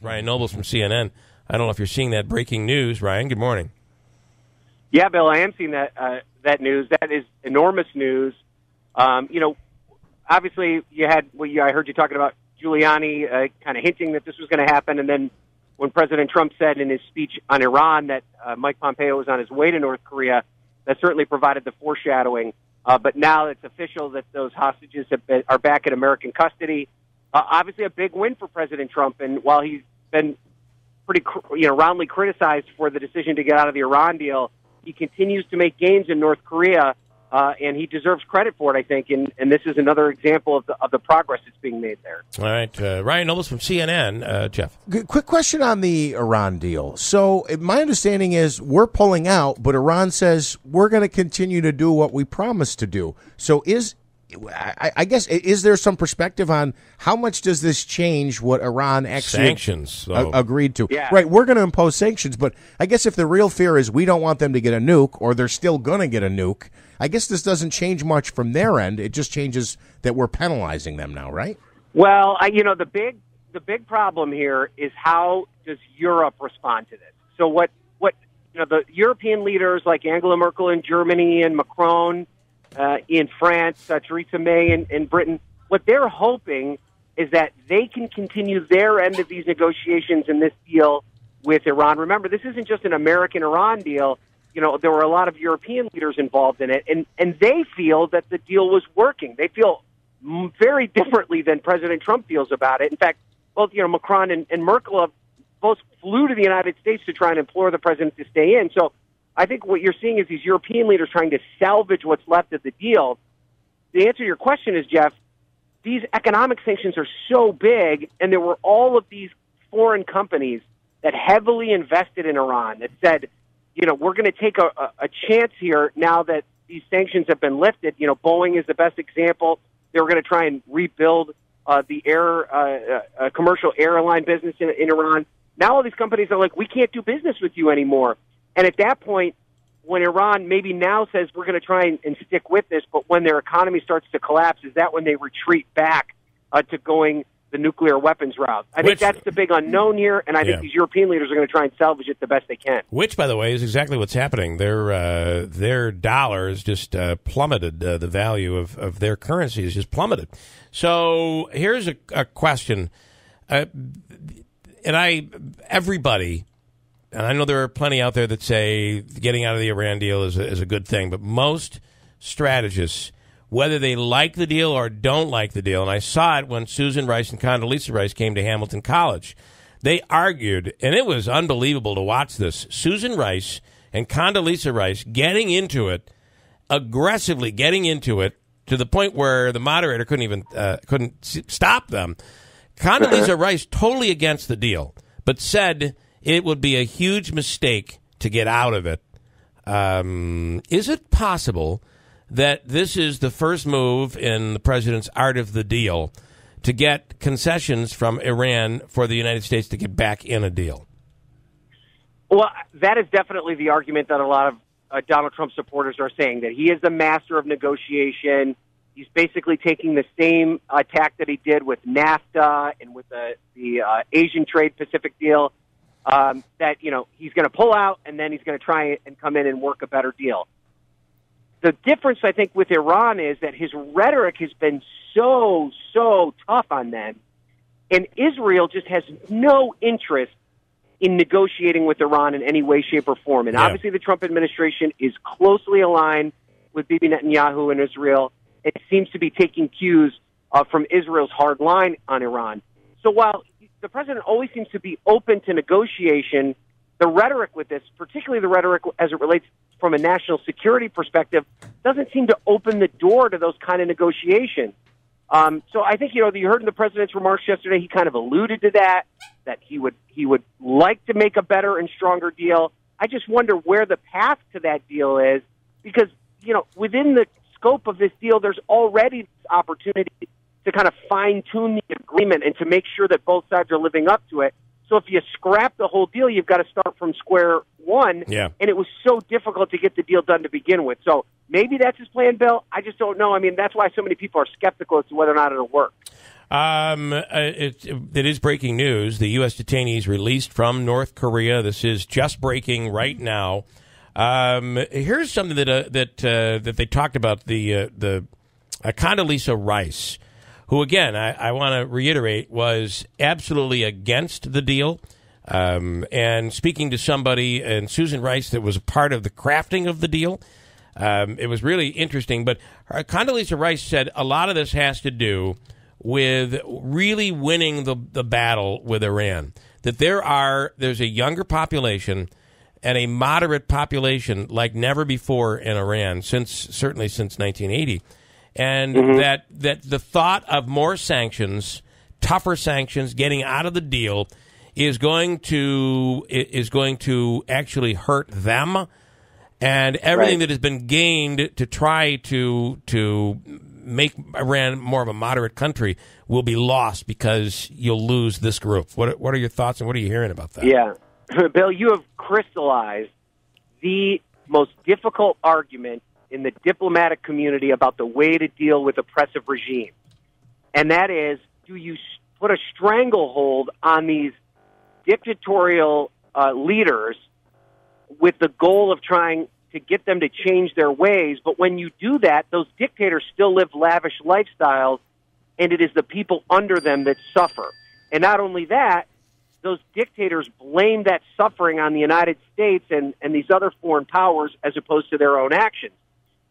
Ryan Nobles from CNN. I don't know if you're seeing that breaking news, Ryan. Good morning. Yeah, Bill, I am seeing that uh, that news. That is enormous news. Um, you know, obviously, you had well, you, I heard you talking about Giuliani uh, kind of hinting that this was going to happen, and then when President Trump said in his speech on Iran that uh, Mike Pompeo was on his way to North Korea, that certainly provided the foreshadowing. Uh, but now it's official that those hostages been, are back in American custody. Uh, obviously, a big win for President Trump, and while he's been pretty, you know, roundly criticized for the decision to get out of the Iran deal, he continues to make gains in North Korea uh, and he deserves credit for it, I think. And, and this is another example of the, of the progress that's being made there. All right. Uh, Ryan Nobles from CNN. Uh, Jeff. quick question on the Iran deal. So, my understanding is we're pulling out, but Iran says we're going to continue to do what we promised to do. So, is I, I, guess is there some perspective on how much does this change what Iran actually sanctions so. agreed to? Yeah. Right, we're going to impose sanctions, but I guess if the real fear is we don't want them to get a nuke, or they're still going to get a nuke, I guess this doesn't change much from their end. It just changes that we're penalizing them now, right? Well, I, you know the big the big problem here is how does Europe respond to this? So what what you know the European leaders like Angela Merkel in Germany and Macron uh, in France, uh, Theresa May in, in Britain, what they're hoping is that they can continue their end of these negotiations in this deal with Iran. Remember, this isn't just an American Iran deal you know, there were a lot of European leaders involved in it, and and they feel that the deal was working. They feel very differently than President Trump feels about it. In fact, both you know Macron and, and Merkel have both flew to the United States to try and implore the president to stay in. So I think what you're seeing is these European leaders trying to salvage what's left of the deal. The answer to your question is, Jeff, these economic sanctions are so big, and there were all of these foreign companies that heavily invested in Iran that said you know, we're going to take a, a, chance here now that these sanctions have been lifted. You know, Boeing is the best example. They were going to try and rebuild uh, the air uh, uh, commercial airline business in, in Iran. Now all these companies are like, we can't do business with you anymore. And at that point, when Iran maybe now says we're going to try and, and stick with this, but when their economy starts to collapse, is that when they retreat back uh, to going the nuclear weapons route. I Which, think that's the big unknown here, and I think these European leaders are going to try and salvage it the best they can. Which, by the way, is exactly what's happening. Their uh, their dollars just uh, plummeted. Uh, the value of, of their currency has just plummeted. So here's a, a question, uh, and I everybody. And I know there are plenty out there that say getting out of the Iran deal is a, is a good thing, but most strategists whether they like the deal or don't like the deal. And I saw it when Susan Rice and Condoleezza Rice came to Hamilton College. They argued, and it was unbelievable to watch this. Susan Rice and Condoleezza Rice getting into it, aggressively getting into it to the point where the moderator couldn't even uh, couldn't stop them. Condoleezza Rice totally against the deal, but said it would be a huge mistake to get out of it. Um, is it possible that this is the first move in the president's art of the deal to get concessions from Iran for the United States to get back in a deal? Well, that is definitely the argument that a lot of uh, Donald Trump supporters are saying that he is the master of negotiation. He's basically taking the same attack that he did with NAFTA and with the, the uh, Asian Trade Pacific deal. Um, that you know he's going to pull out and then he's going to try and come in and work a better deal the difference, I think, with Iran is that his rhetoric has been so, so tough on them. And Israel just has no interest in negotiating with Iran in any way, shape, or form. And yeah. obviously, the Trump administration is closely aligned with Bibi Netanyahu and Israel. It seems to be taking cues uh, from Israel's hard line on Iran. So while the president always seems to be open to negotiation, the rhetoric with this, particularly the rhetoric as it relates from a national security perspective, doesn't seem to open the door to those kind of negotiations. Um, so I think you know you heard in the president's remarks yesterday. He kind of alluded to that that he would he would like to make a better and stronger deal. I just wonder where the path to that deal is because you know within the scope of this deal, there's already opportunity to kind of fine tune the agreement and to make sure that both sides are living up to it. So if you scrap the whole deal, you've got to start from square one. Yeah. And it was so difficult to get the deal done to begin with. So maybe that's his plan, Bill. I just don't know. I mean, that's why so many people are skeptical as to whether or not it'll work. Um, uh, it, it is breaking news. The U.S. detainees released from North Korea. This is just breaking right now. Um, here's something that uh, that uh, that they talked about the uh, the uh, Condoleezza Rice, who again I, I want to reiterate was absolutely against the deal. Um, and speaking to somebody and Susan Rice that was a part of the crafting of the deal, um, it was really interesting. But Condoleezza Rice said a lot of this has to do with really winning the the battle with Iran. That there are there's a younger population and a moderate population like never before in Iran since certainly since 1980, and mm-hmm. that that the thought of more sanctions, tougher sanctions, getting out of the deal is going to is going to actually hurt them and everything right. that has been gained to try to to make Iran more of a moderate country will be lost because you'll lose this group. What what are your thoughts and what are you hearing about that? Yeah, Bill, you have crystallized the most difficult argument in the diplomatic community about the way to deal with oppressive regimes, and that is: do you put a stranglehold on these dictatorial uh, leaders with the goal of trying to get them to change their ways. But when you do that, those dictators still live lavish lifestyles, and it is the people under them that suffer. And not only that, those dictators blame that suffering on the United States and, and these other foreign powers as opposed to their own actions.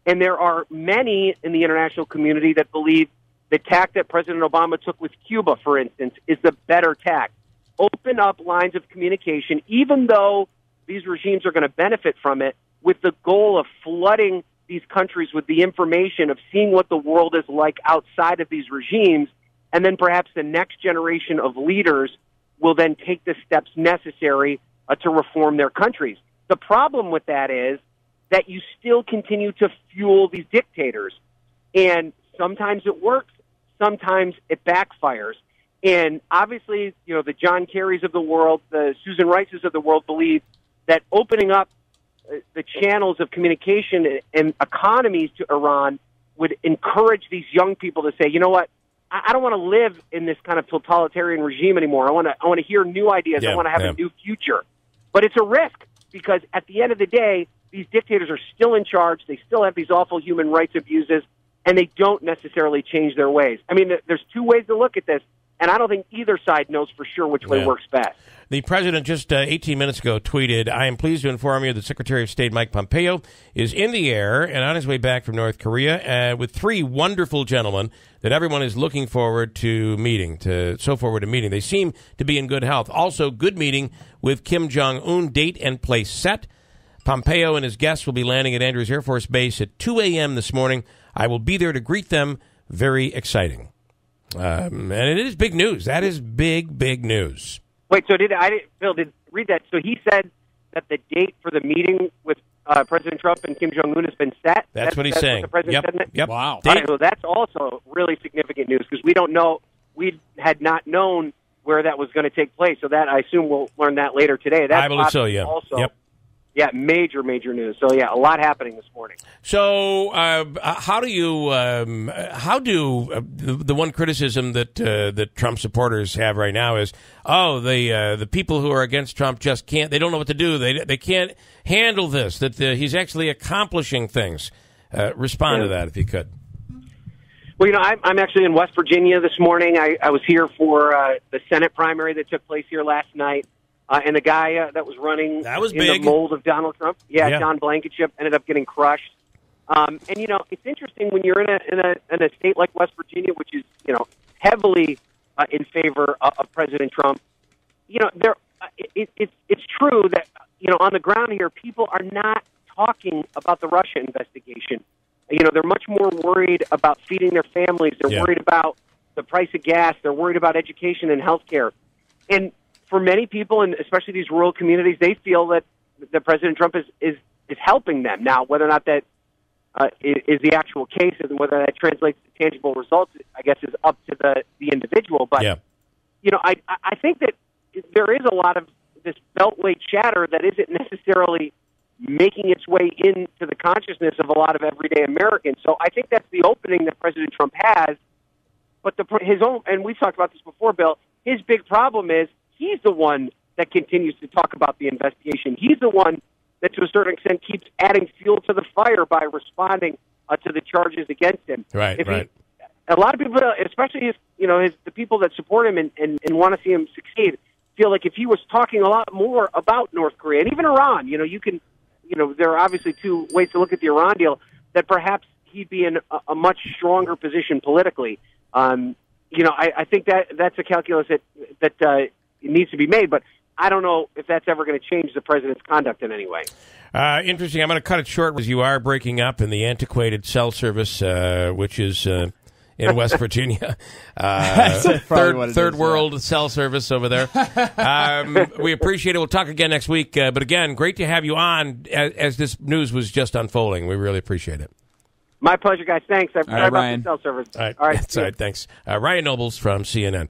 And there are many in the international community that believe the tack that President Obama took with Cuba, for instance, is the better tack. Open up lines of communication, even though these regimes are going to benefit from it, with the goal of flooding these countries with the information of seeing what the world is like outside of these regimes, and then perhaps the next generation of leaders will then take the steps necessary uh, to reform their countries. The problem with that is that you still continue to fuel these dictators, and sometimes it works, sometimes it backfires. And obviously, you know, the John Kerrys of the world, the Susan Rices of the world believe that opening up uh, the channels of communication and economies to Iran would encourage these young people to say, you know what, I don't want to live in this kind of totalitarian regime anymore. I want to I want to hear new ideas. Yeah, I want to have yeah. a new future. But it's a risk because at the end of the day, these dictators are still in charge. They still have these awful human rights abuses, and they don't necessarily change their ways. I mean, there's two ways to look at this, and I don't think either side knows for sure which way yeah. works best. The president just uh, 18 minutes ago tweeted, I am pleased to inform you that Secretary of State Mike Pompeo is in the air and on his way back from North Korea uh, with three wonderful gentlemen that everyone is looking forward to meeting, to so forward to meeting. They seem to be in good health. Also, good meeting with Kim Jong un, date and place set. Pompeo and his guests will be landing at Andrews Air Force Base at 2 a.m. this morning. I will be there to greet them. Very exciting. Um, and it is big news. That is big, big news. Wait, so did I? Phil, did read that. So he said that the date for the meeting with uh, President Trump and Kim Jong Un has been set. That's, that's what he's that's saying. What the president yep. said. Yep. Wow. Right, so that's also really significant news because we don't know. We had not known where that was going to take place. So that I assume we'll learn that later today. That's I believe so. Yeah. Also, yep. Yeah, major, major news. So yeah, a lot happening this morning. So uh, how do you um, how do uh, the, the, one criticism that uh, that Trump supporters have right now is oh the uh, the people who are against Trump just can't they don't know what to do they they can't handle this that the, he's actually accomplishing things. Uh, respond yeah. to that if you could. Well, you know, I'm, I'm actually in West Virginia this morning. I, I was here for uh, the Senate primary that took place here last night. Uh, and the guy uh, that was running that was in big. the mold of Donald Trump, yeah, yeah. Don Blankenship, ended up getting crushed. Um, and you know, it's interesting when you're in a in a in a state like West Virginia, which is you know heavily uh, in favor of, of President Trump. You know, there uh, it, it, it's true that you know on the ground here, people are not talking about the Russia investigation. You know, they're much more worried about feeding their families. They're yeah. worried about the price of gas. They're worried about education and health care. And for many people, and especially these rural communities, they feel that that President Trump is is is helping them. Now, whether or not that uh, is, is the actual case, and whether that translates to tangible results, I guess is up to the the individual. But yeah. you know, I I think that there is a lot of this beltway chatter that isn't necessarily making its way into the consciousness of a lot of everyday Americans. So I think that's the opening that President Trump has But the his own, and we've talked about this before, Bill. His big problem is he's the one that continues to talk about the investigation. He's the one that, to a certain extent, keeps adding fuel to the fire by responding uh, to the charges against him. Right, if right. He, a lot of people, especially his, you know, his the people that support him and, and, and want to see him succeed, feel like if he was talking a lot more about North Korea and even Iran, you know, you can, you know, there are obviously two ways to look at the Iran deal. That perhaps he'd be in a, a much stronger position politically. Um, you know, I, I think that that's a calculus that that uh, needs to be made, but I don't know if that's ever going to change the president's conduct in any way. Uh, interesting. I'm going to cut it short because you are breaking up in the antiquated cell service, uh, which is uh, in West Virginia. Uh, third third is, world yeah. cell service over there. Um, we appreciate it. We'll talk again next week. Uh, but again, great to have you on as, as, this news was just unfolding. We really appreciate it. My pleasure, guys. Thanks. I'm sorry right, about Ryan. the cell service. All right. All right. That's all right. Thanks. Uh, Ryan Nobles from CNN.